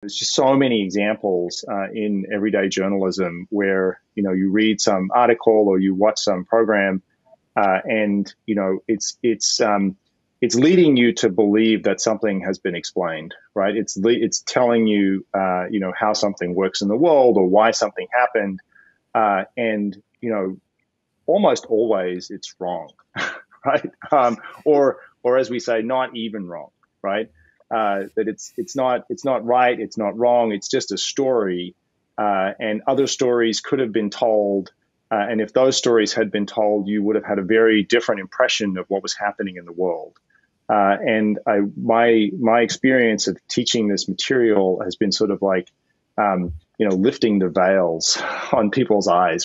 There's just so many examples uh, in everyday journalism where you know you read some article or you watch some program, uh, and you know it's it's um, it's leading you to believe that something has been explained, right? It's le- it's telling you uh, you know how something works in the world or why something happened, uh, and you know almost always it's wrong, right? Um, or or as we say, not even wrong, right? Uh, that it's it's not it's not right, it's not wrong, it's just a story, uh, and other stories could have been told. Uh, and if those stories had been told, you would have had a very different impression of what was happening in the world. Uh, and I, my my experience of teaching this material has been sort of like, um, you know, lifting the veils on people's eyes.